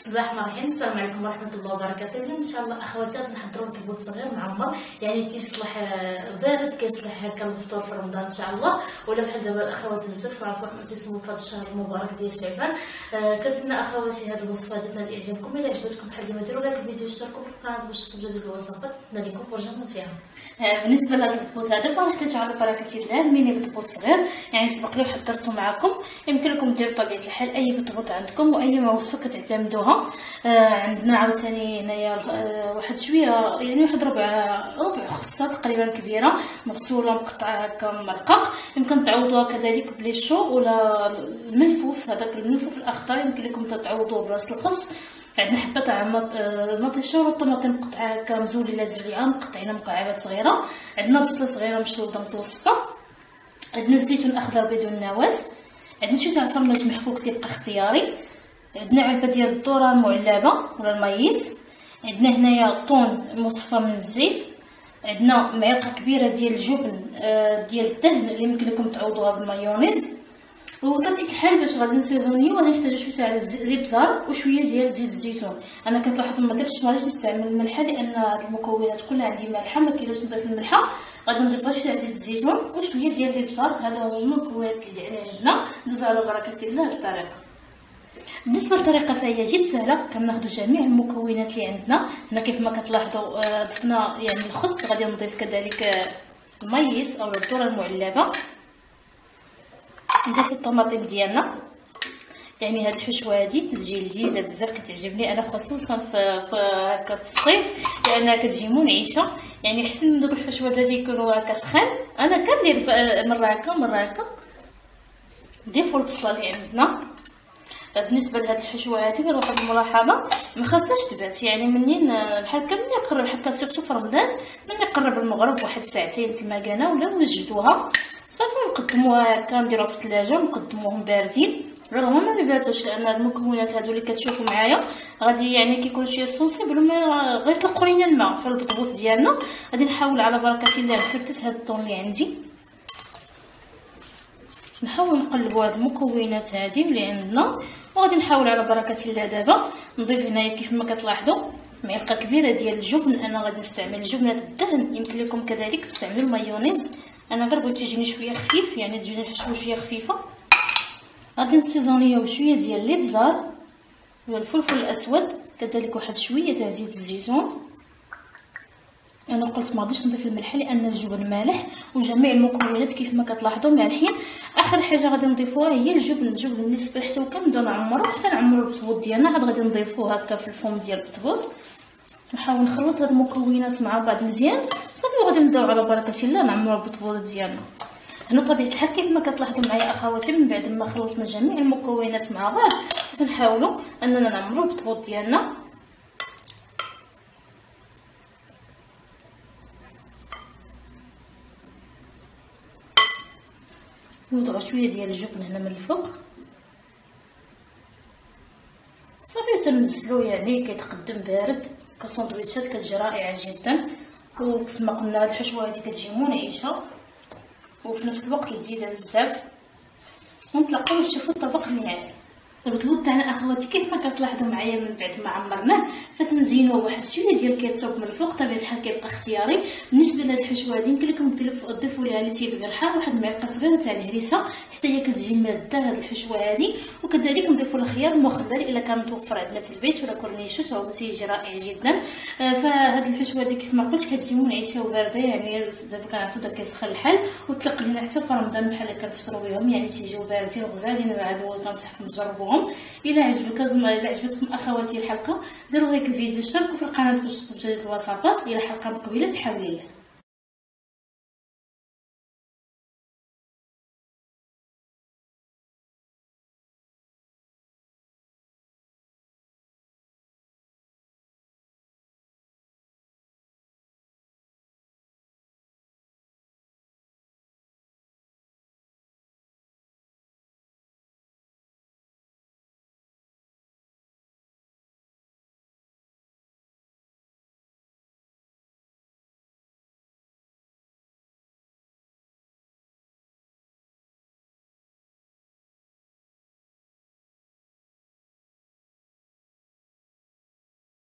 بسم الله الرحمن الرحيم السلام عليكم ورحمة الله وبركاته. اليوم إن شاء الله أخواتي غادي نحضروا بطبوط صغير معمر. يعني تيصلح آه، بارد كيصلح هكا الفطور في رمضان إن شاء الله. ولا بحال دابا الأخوات بزاف معرفوا كيصوموا في هذا الشهر المبارك ديال شعبان. آه كنتمنى أخواتي هذه الوصفة هذه تنال اعجابكم إلا عجبتكم بحال ديما ديروا like الفيديو اشتركوا في القناه باش تستافدوا ديال الوصفات لكم فرجه ممتعه آه، بالنسبة لهذا البطبوط هذا فنحتاج على بركه الله ميني بطبوط صغير. يعني سبق لي وحضرته معكم يمكن لكم ديروا بطبيعه الحال. أي بطبوط عندكم وأي وصفه كتعتمدوها. آه عندنا عاوتاني هنايا آه واحد شوية يعني واحد ربع ربع خصة تقريبا كبيرة. مغسولة مقطعة هكا مرقق. يمكن تعوضوها كذلك بليشو ولا الملفوف هذاك الملفوف الأخضر يمكن لكم تعوضوه براس الخص. عندنا حبه تاع المطيشه والطماطم مقطعة هكا مزوليله زليعه مقطعينها مكعبات صغيرة. عندنا بصلة صغيرة مشلوطه متوسطة. عندنا الزيتون الأخضر بدون نواه عندنا شوية تاع فرماج محكوك تيبقى اختياري. عندنا علبة ديال الذرة المعلبة ولا ال maïs عندنا هنايا thon مصفى من الزيت. عندنا معلقة كبيرة ديال الجبن آه، ديال الدهن اللي يمكن لكم تعوضوها بالمايونيز. وطبيعة الحال باش غادي نسيزونيو غادي نحتاجو شوية تاع الابزار وشوية ديال زيت الزيتون. أنا كنلاحظ ما درتش ما نستعمل الملحة لأن هاد المكونات كلها عندي مالحه ما كاين لاش نضيف الملحة. غادي نضيف شوية تاع زيت الزيتون وشوية ديال الابزار هادو هما المكونات اللي عندنا ندوزو على بركة الله الطريقة. بالنسبة للطريقة فهي جد سهلة. كناخذ جميع المكونات اللي عندنا. هنا كيف ما كتلاحظوا آه، ضفنا يعني الخس غادي نضيف كذلك الميس أو الذرة المعلبة. نضيف الطماطم ديالنا. يعني هاد الحشوة هادي تجي لذيذة بزاف كتعجبني. أنا خصوصا في هكا في الصيف لأنها كتجي منعشة. يعني أحسن من دوك الحشوات هادي يكونوا هكا سخان. أنا كندير مرة هكا مره هكا. نضيفوا البصلة اللي عندنا. بالنسبة لهاد الحشوة هادي غير واحد الملاحظة. ما خاصهاش تبات. يعني منين بحال هكا منين يقرب هكا سيرتو في رمضان منين يقرب المغرب واحد ساعتين ما قالنا ولا نوجدوها صافي نقدموها هكا نديروها في الثلاجة ونقدموهم باردين. هما ما يباتوش لأن المكونات هادو اللي كتشوفوا معايا غادي يعني كيكون شوية sensible ما غير يطلقوا لينا الماء في البطبوط ديالنا. غادي نحاول على بركة الله نفتت هاد ال thon اللي عندي. نحاول نقلبوا هاد المكونات هادي اللي عندنا وغادي نحاول على بركة الله دابا. نضيف هنايا كيف ما كتلاحظوا معلقة كبيرة ديال الجبن. أنا غادي نستعمل الجبنه الدهن يمكن لكم كذلك تستعملوا المايونيز أنا غير بغيت يجيني شوية خفيف يعني تجيني شوية خفيفة. غادي نسيزونيو بشويه ديال الابزار والفلفل الأسود. كذلك واحد شوية تاع زيت الزيتون. أنا قلت ما غاديش نضيف الملح لأن الجبن مالح وجميع المكونات كيف ما كتلاحظوا مالحين. آخر حاجة غادي نضيفوها هي الجبن. الجبن بالنسبة حتى وكنبداو نعمرو حتى نعمرو البطبوط ديالنا عاد غادي نضيفوه هكا في الفم ديال البطبوط نحاول نخلط هاد المكونات مع بعض مزيان. صافي وغادي نبداو على بركة الله. نعمرو البطبوط ديالنا. هنا طبيعة الحال كيف ما كتلاحظوا معايا أخواتي من بعد ما خلطنا جميع المكونات مع بعض تنحاولوا أننا نعمرو البطبوط ديالنا. نوضع شوية ديال الجبن هنا من الفوق. صافي تنزلو يعني كيتقدم بارد. كساندويتشات كتجي رائعة جدا. وكيف ما قلنا هاد الحشوه هادي كتجي منعشة. وفي نفس الوقت لذيذة بزاف. ونتلاقاو نشوفو الطبق النهائي البطبوط تاعنا أخواتي كيف ما كتلاحظوا معايا من بعد ما عمرناه؟ فتنزينوه واحد شوية ديال الكاتشوب من الفوق طبيعة الحال كيبقى اختياري. بالنسبة لهاد الحشوه هادي يمكن لكم تضيفوا ليها اللي تيبغي الحار واحد المعلقة صغيرة تاع الهريسة حتى هي كتجي مادة هاد الحشوة هادي. وكذلك نضيفوا الخيار المخلل إلا كان متوفر عندنا في البيت ولا cornichon هو تيجي رائع جدا. آه، فهاد الحشوة هادي كيف ما قلت كتجي منعشة وباردة يعني دابا كنعرفوا داك كيسخن الحال. وتليق لنا حتى في رمضان بحال كنفطروا بهم يعني تيجيو باردين وغزالين وعاد كنصحكم تجربوهم إلى عجبك إلى عجبتكم أخواتي الحلقة ديروا like الفيديو اشتركوا في القناة باش تجدوا الوصفات. إلى حلقة مقبلة بحول الله.